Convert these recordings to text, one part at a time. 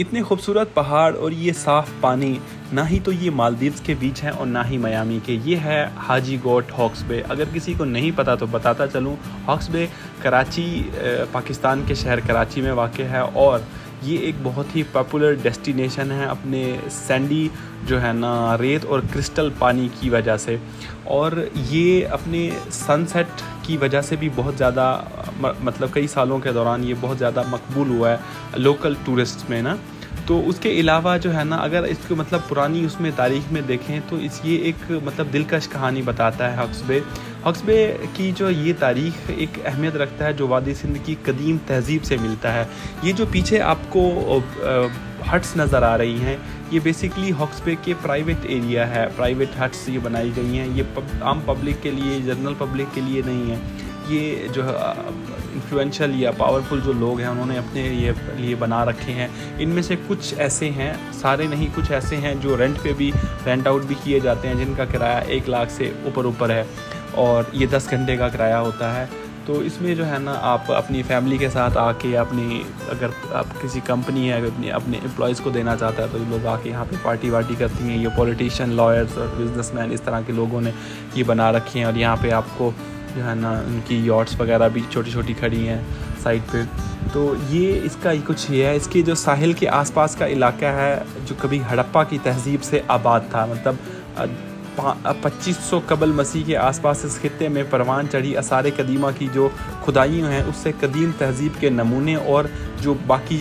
इतने खूबसूरत पहाड़ और ये साफ़ पानी, ना ही तो ये मालदीव्स के बीच हैं और ना ही मयामी के। ये है हाजी गोट हॉक्स बे। अगर किसी को नहीं पता तो बताता चलूँ। हॉक्स बे कराची पाकिस्तान के शहर कराची में वाक़ है और ये एक बहुत ही पॉपुलर डेस्टिनेशन है अपने सैंडी जो है ना, रेत और क्रिस्टल पानी की वजह से। और ये अपने सनसेट की वजह से भी बहुत ज़्यादा मतलब कई सालों के दौरान ये बहुत ज़्यादा मकबूल हुआ है लोकल टूरिस्ट में ना। तो उसके अलावा जो है ना, अगर इसको मतलब पुरानी उसमें तारीख में देखें तो इस ये एक मतलब दिलकश कहानी बताता है हक्सबे हक्सबे की जो ये तारीख एक अहमियत रखता है जो वादी सिंध की कदीम तहजीब से मिलता है। ये जो पीछे आपको हट्स नज़र आ रही हैं ये बेसिकली हॉक्सबे के प्राइवेट एरिया है। प्राइवेट हट्स ये बनाई गई हैं। ये पब, आम पब्लिक के लिए जनरल पब्लिक के लिए नहीं है। ये जो इन्फ्लुएंशियल या पावरफुल जो लोग हैं उन्होंने अपने ये लिए बना रखे हैं। इनमें से कुछ ऐसे हैं सारे नहीं कुछ ऐसे हैं जो रेंट पे भी रेंट आउट भी किए जाते हैं जिनका किराया एक लाख से ऊपर ऊपर है। और ये दस घंटे का किराया होता है। तो इसमें जो है ना, आप अपनी फैमिली के साथ आके अपनी, अगर आप किसी कंपनी है अपनी, अपने एम्प्लॉयज़ को देना चाहता है तो ये लोग आके यहाँ पे पार्टी वार्टी करती हैं। ये पॉलिटिशियन लॉयर्स और बिजनेसमैन इस तरह के लोगों ने ये बना रखी हैं और यहाँ पे आपको जो है ना, उनकी यॉट्स वगैरह भी छोटी छोटी खड़ी हैं साइड पे। तो ये इसका ही कुछ ये है। इसके जो साहिल के आसपास का इलाका है, जो कभी हड़प्पा की तहजीब से आबाद था मतलब पच्चीस सौ कबल मसीह के आसपास इस खत्े में परवान चढ़ी आसार कदीमा की जो खुदाइयाँ हैं, उससे कदीम तहजीब के नमूने और जो बाकी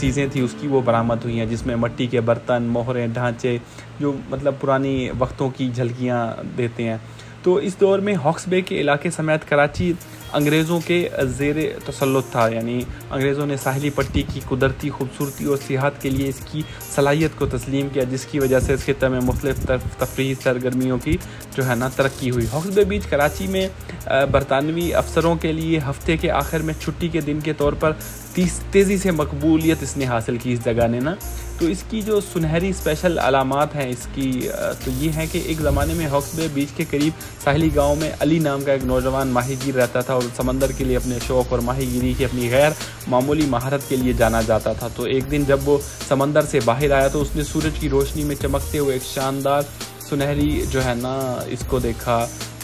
चीज़ें थी, उसकी वो बरामद हुई हैं, जिसमें मट्टी के बर्तन, मोहरें, ढांचे, जो मतलब पुरानी वक्तों की झलकियाँ देते हैं। तो इस दौर में हॉक्स बे के इलाके समेत कराची अंग्रेज़ों के जेर तसलुत था, यानी अंग्रेज़ों ने साहली पट्टी की कुदरती खूबसूरती और सियाहत के लिए इसकी सलाहियत को तस्लीम किया, जिसकी वजह से इस खत्े में मुख्तफ तफरी सरगर्मियों की जो है ना, तरक्की हुई। हॉक्स बे बीच कराची में बरतानवी अफसरों के लिए हफ़्ते के आखिर में छुट्टी के दिन के तौर पर तीस, तेज़ी से मकबूलियत इसने हासिल की इस जगह ने ना। तो इसकी जो सुनहरी स्पेशल अलामत हैं, इसकी तो ये हैं कि एक ज़माने में हॉक्सबे बीच के करीब साहली गाँव में अली नाम का एक नौजवान माहीगीर रहता था और समंदर के लिए अपने शौक़ और माहीगीरी की अपनी गैर मामूली महारत के लिए जाना जाता था। तो एक दिन जब वो समंदर से बाहर आया तो उसने सूरज की रोशनी में चमकते हुए एक शानदार सुनहरी जो है ना इसको देखा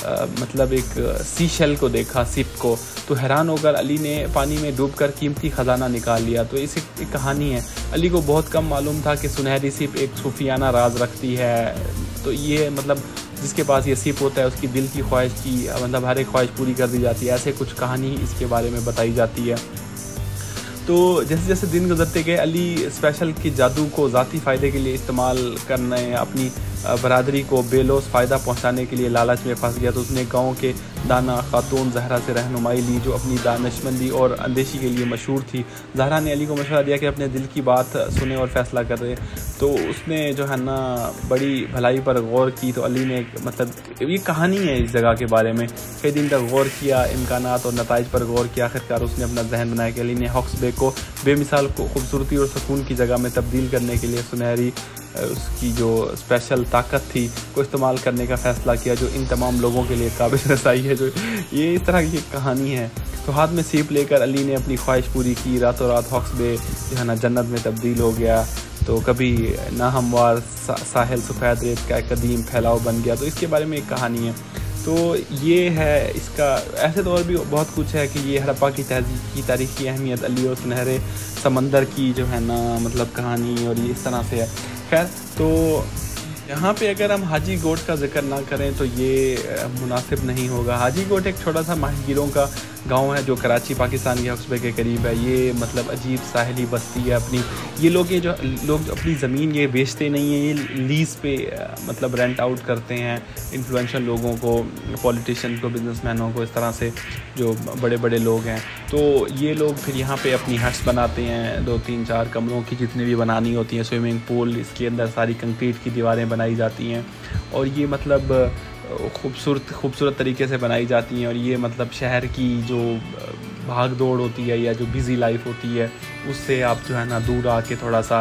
आ, मतलब एक सी शेल को देखा सिप को तो हैरान होकर अली ने पानी में डूब कर कीमती ख़जाना निकाल लिया। तो इस एक कहानी है। अली को बहुत कम मालूम था कि सुनहरी सिप एक सूफियाना राज रखती है। तो ये मतलब जिसके पास ये सिप होता है उसकी दिल की ख्वाहिश की मतलब हर एक ख्वाहिश पूरी कर दी जाती है। ऐसे कुछ कहानी इसके बारे में बताई जाती है। तो जैसे जैसे दिन गुजरते गए अली स्पेशल की जादू को ज़ाती फ़ायदे के लिए इस्तेमाल करने अपनी बरदरी को बेलोस फ़ायदा पहुँचाने के लिए लालच में फंस गया तो उसने गाँव के दाना खातून जहरा से रहनुमाई ली, जो अपनी दानशमंदी और अंदेशी के लिए मशहूर थी। जहरा ने अली को मशवरा दिया कि अपने दिल की बात सुने और फैसला करे तो उसने जो है ना, बड़ी भलाई पर गौर की तो अली ने मतलब ये कहानी है इस जगह के बारे में। कई दिन तक गौर किया इम्कान और नतज पर गौर किया। आखिरकार उसने अपना जहन बनाया कि अली ने हॉक्स बे को बेमिसाल खूबसूरती और सुकून की जगह में तब्दील करने के लिए सुनहरी उसकी जो स्पेशल ताकत थी को इस्तेमाल करने का फ़ैसला किया जो इन तमाम लोगों के लिए काबिल रसाई है जो ये इस तरह की कहानी है। तो हाथ में सीप लेकर अली ने अपनी ख्वाहिश पूरी की रातों रात हॉक्स बे जो है ना जन्नत में तब्दील हो गया। तो कभी ना हमवार सा, साहिल सफ़ेद रेत का कदीम फैलाव बन गया। तो इसके बारे में एक कहानी है। तो ये है इसका ऐसे तो और भी बहुत कुछ है कि ये हड़प्पा की तहजीब की तारीख की अहमियत अली और सुनहरे समंदर की जो है ना मतलब कहानी और ये इस तरह से है। खैर तो यहाँ पे अगर हम हाजी गोट का ज़िक्र ना करें तो ये मुनासिब नहीं होगा। हाजी गोट एक छोटा सा माहिगिरों का गाँव है, जो कराची, पाकिस्तान के हक्सबे के करीब है। ये मतलब अजीब साहली बस्ती है अपनी। ये लोग ये जो, लोग अपनी ज़मीन ये बेचते नहीं हैं, ये लीज़ पे मतलब रेंट आउट करते हैं इन्फ्लुएंशियल लोगों को पॉलिटिशन को बिजनेसमैनों को, इस तरह से जो बड़े बड़े लोग हैं। तो ये लोग फिर यहाँ पे अपनी हट्स बनाते हैं, दो, तीन, चार कमरों की जितनी भी बनानी होती हैं स्विमिंग पूल इसके अंदर सारी कंक्रीट की दीवारें बनाई जाती हैं। और ये मतलब खूबसूरत खूबसूरत तरीके से बनाई जाती हैं और ये मतलब शहर की जो भाग दौड़ होती है या जो बिज़ी लाइफ होती है उससे आप जो है ना दूर आके थोड़ा सा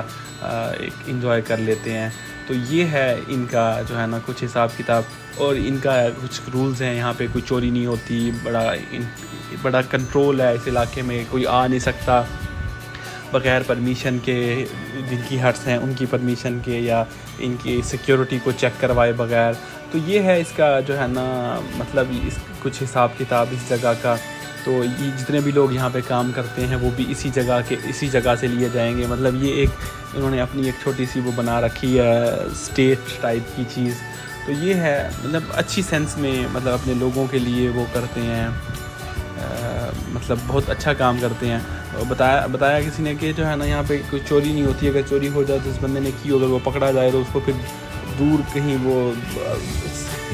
एक इंजॉय कर लेते हैं। तो ये है इनका जो है ना कुछ हिसाब किताब और इनका कुछ रूल्स हैं। यहाँ पे कोई चोरी नहीं होती बड़ा इन, बड़ा कंट्रोल है इस इलाके में कोई आ नहीं सकता। बग़ैर परमिशन के जिनकी हट्स हैं उनकी परमिशन के या इनकी सिक्योरिटी को चेक करवाए बगैर। तो ये है इसका जो है ना मतलब इस कुछ हिसाब किताब इस जगह का। तो ये जितने भी लोग यहाँ पे काम करते हैं वो भी इसी जगह के इसी जगह से लिए जाएँगे। मतलब ये एक इन्होंने अपनी एक छोटी सी वो बना रखी है स्टेट टाइप की चीज़। तो ये है मतलब अच्छी सेंस में मतलब अपने लोगों के लिए वो करते हैं। आ, मतलब बहुत अच्छा काम करते हैं। और बताया बताया किसी ने कि जो है ना यहाँ पे कोई चोरी नहीं होती। अगर चोरी हो जाए तो उस बंदे ने की अगर वो पकड़ा जाए तो उसको फिर दूर कहीं वो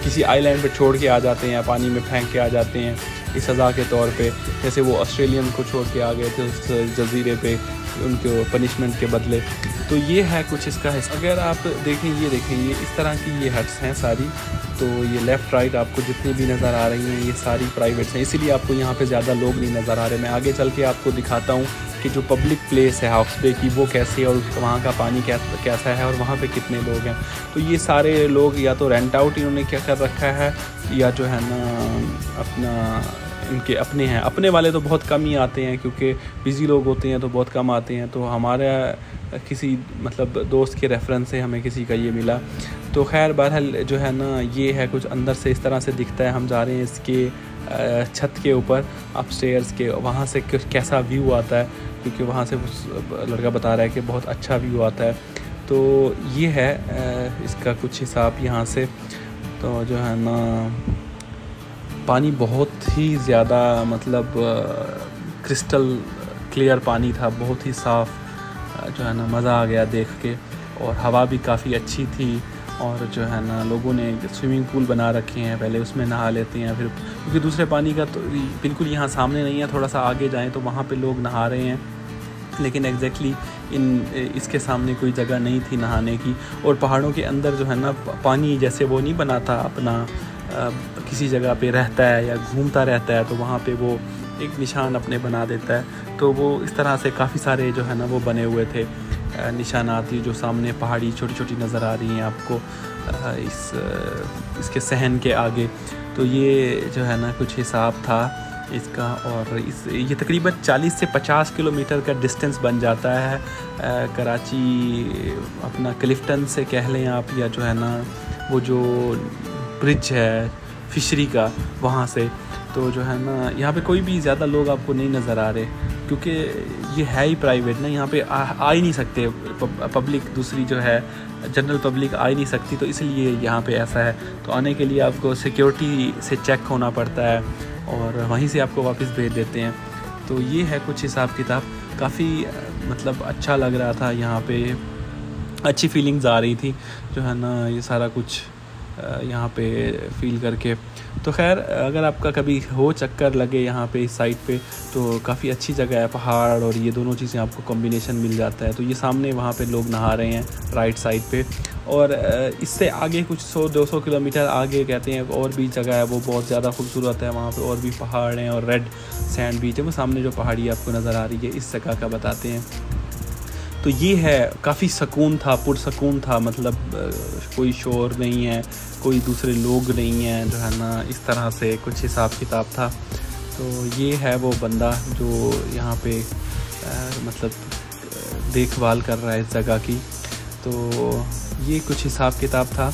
किसी आइलैंड पे छोड़ के आ जाते हैं पानी में फेंक के आ जाते हैं, इस सज़ा के तौर पे। जैसे वो ऑस्ट्रेलियन को छोड़ के आ गए थे उस जजीरे पे, उनके पनिशमेंट के बदले। तो ये है कुछ इसका हिस्सा अगर आप देखें, ये देखें, ये इस तरह की ये हट्स हैं सारी। तो ये लेफ़्ट राइट आपको जितनी भी नज़र आ रही हैं, ये सारी प्राइवेट्स हैं। इसीलिए आपको यहाँ पे ज़्यादा लोग नहीं नज़र आ रहे। मैं आगे चल के आपको दिखाता हूँ कि जो पब्लिक प्लेस है हाउस बे की वो कैसी है और वहाँ का पानी कै, कैसा है और वहाँ पे कितने लोग हैं। तो ये सारे लोग या तो रेंट आउट इन्होंने क्या कर रखा है या जो है ना अपना इनके अपने हैं। अपने वाले तो बहुत कम ही आते हैं क्योंकि बिज़ी लोग होते हैं तो बहुत कम आते हैं। तो हमारा किसी मतलब दोस्त के रेफरेंस से हमें किसी का ये मिला। तो खैर बहरहाल जो है ना ये है कुछ अंदर से इस तरह से दिखता है। हम जा रहे हैं इसके छत के ऊपर अपस्टेयर्स के, वहाँ से कैसा व्यू आता है, क्योंकि वहाँ से लड़का बता रहा है कि बहुत अच्छा व्यू आता है। तो ये है इसका कुछ हिसाब यहाँ से। तो जो है ना, पानी बहुत ही ज़्यादा मतलब क्रिस्टल क्लियर पानी था, बहुत ही साफ़ जो है ना, मज़ा आ गया देख के। और हवा भी काफ़ी अच्छी थी। और जो है ना, लोगों ने स्विमिंग पूल बना रखे हैं, पहले उसमें नहा लेते हैं, फिर क्योंकि दूसरे पानी का तो बिल्कुल यहाँ सामने नहीं है थोड़ा सा आगे जाएँ तो वहाँ पे लोग नहा रहे हैं। लेकिन एग्जैक्टली इन, इसके सामने कोई जगह नहीं थी नहाने की और पहाड़ों के अंदर जो है ना, पानी जैसे वो नहीं बना था, अपना किसी जगह पे रहता है या घूमता रहता है तो वहाँ पे वो एक निशान अपने बना देता है। तो वो इस तरह से काफ़ी सारे जो है ना, वो बने हुए थे। निशानात जो सामने पहाड़ी छोटी छोटी नज़र आ रही हैं आपको इस इसके सहन के आगे। तो ये जो है ना कुछ हिसाब था इसका और इस ये तकरीबन 40 से 50 किलोमीटर का डिस्टेंस बन जाता है। आ, कराची अपना क्लिफ्टन से कह लें आप या जो है ना वो जो ब्रिज है फिशरी का वहाँ से। तो जो है ना यहाँ पे कोई भी ज़्यादा लोग आपको नहीं नज़र आ रहे। क्योंकि ये है ही प्राइवेट ना यहाँ पे आ, ही नहीं सकते। पब्लिक दूसरी जो है जनरल पब्लिक आ ही नहीं सकती तो इसलिए यहाँ पे ऐसा है। तो आने के लिए आपको सिक्योरिटी से चेक होना पड़ता है और वहीं से आपको वापस भेज देते हैं। तो ये है कुछ हिसाब किताब। काफ़ी मतलब अच्छा लग रहा था यहाँ पे। अच्छी फीलिंग्स आ रही थी जो है ना ये सारा कुछ यहाँ पे फील करके। तो खैर, अगर आपका कभी हो चक्कर लगे यहाँ पे, इस साइड पे तो काफ़ी अच्छी जगह है पहाड़ और ये दोनों चीज़ें आपको कॉम्बिनेशन मिल जाता है। तो ये सामने वहाँ पे लोग नहा रहे हैं राइट साइड पे। और इससे आगे कुछ सौ, दो सौ किलोमीटर आगे कहते हैं, और भी जगह है, वो बहुत ज़्यादा खूबसूरत है। वहाँ पर और भी पहाड़ हैं और रेड सैंड बीच है, वो सामने जो पहाड़ी आपको नज़र आ रही है, इस जगह का बताते हैं। तो ये है काफ़ी सुकून था पुरसकून था मतलब कोई शोर नहीं है कोई दूसरे लोग नहीं हैं जो है ना इस तरह से कुछ हिसाब किताब था। तो ये है वो बंदा जो यहाँ पे आ, मतलब देखभाल कर रहा है इस जगह की। तो ये कुछ हिसाब किताब था।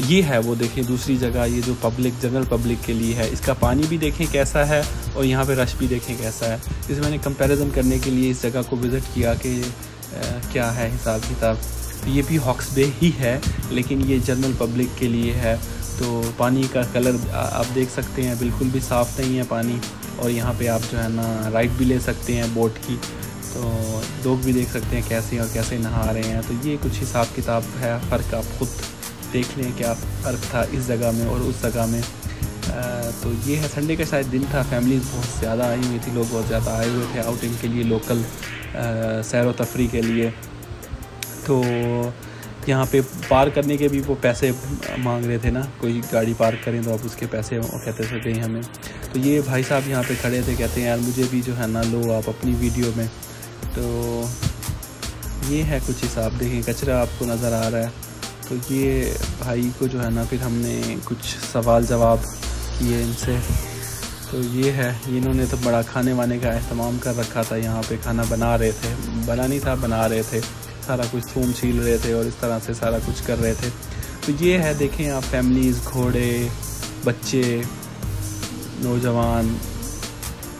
ये है वो देखें दूसरी जगह ये जो पब्लिक जनरल पब्लिक के लिए है। इसका पानी भी देखें कैसा है और यहाँ पे रश भी देखें कैसा है। इसे मैंने कंपैरिजन करने के लिए इस जगह को विज़िट किया कि क्या है हिसाब किताब? ये भी हॉक्स बे ही है, लेकिन ये जनरल पब्लिक के लिए है। तो पानी का कलर आप देख सकते हैं, बिल्कुल भी साफ़ नहीं है पानी, और यहाँ पे आप जो है ना राइड भी ले सकते हैं बोट की। तो लोग भी देख सकते हैं कैसे और कैसे नहा रहे हैं। तो ये कुछ हिसाब किताब है, फ़र्क आप खुद देख लें क्या फ़र्क था इस जगह में और उस जगह में। तो ये है संडे का शायद दिन था फैमिलीज़ बहुत ज़्यादा आई हुई थी, लोग बहुत ज़्यादा आए हुए थे आउटिंग के लिए लोकल सैर व तफरी के लिए। तो यहाँ पे पार करने के भी वो पैसे मांग रहे थे ना, कोई गाड़ी पार्क करें तो आप उसके पैसे कहते थे दें हमें। तो ये भाई साहब यहाँ पे खड़े थे, कहते हैं, यार मुझे भी जो है ना, लो आप अपनी वीडियो में। तो ये है कुछ हिसाब, देखें, कचरा आपको नज़र आ रहा है। तो ये भाई को जो है ना, फिर हमने कुछ सवाल जवाब किए इनसे। तो ये है, इन्होंने तो बड़ा खाने वाने का अहतमाम कर रखा था, यहाँ पे खाना बना रहे थे। बना नहीं था, बना रहे थे। सारा कुछ थूम छील रहे थे और इस तरह से सारा कुछ कर रहे थे। तो ये है, देखें आप फैमिलीज़ घोड़े, बच्चे, नौजवान,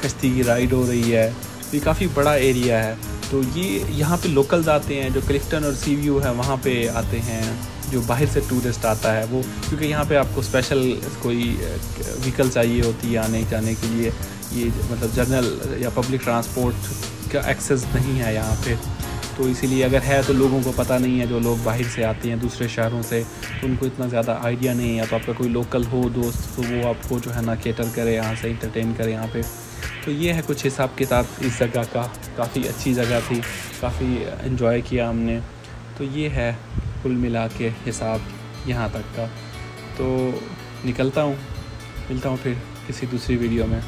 कश्ती की राइड हो रही है। तो ये काफ़ी बड़ा एरिया है। तो ये यहाँ पे लोकल्स आते हैं, जो क्लिफ्टन और सी व्यू है, वहाँ पे आते हैं। जो बाहर से टूरिस्ट आता है, वो क्योंकि यहाँ पे आपको स्पेशल कोई व्हीकल चाहिए होती है आने जाने के लिए। ये मतलब जनरल या पब्लिक ट्रांसपोर्ट का एक्सेस नहीं है यहाँ पे। तो इसीलिए अगर है तो लोगों को पता नहीं है जो लोग बाहर से आते हैं दूसरे शहरों से। तो उनको इतना ज़्यादा आइडिया नहीं है। तो आपका कोई लोकल हो दोस्त तो वो आपको जो है ना केटर करे, यहाँ से इंटरटेन करे यहाँ पे। तो ये है कुछ हिसाब किताब इस जगह का। काफ़ी अच्छी जगह थी। काफ़ी इन्जॉय किया हमने। तो ये है। कुल मिला के हिसाब यहाँ तक का। तो निकलता हूँ, मिलता हूँ फिर किसी दूसरी वीडियो में।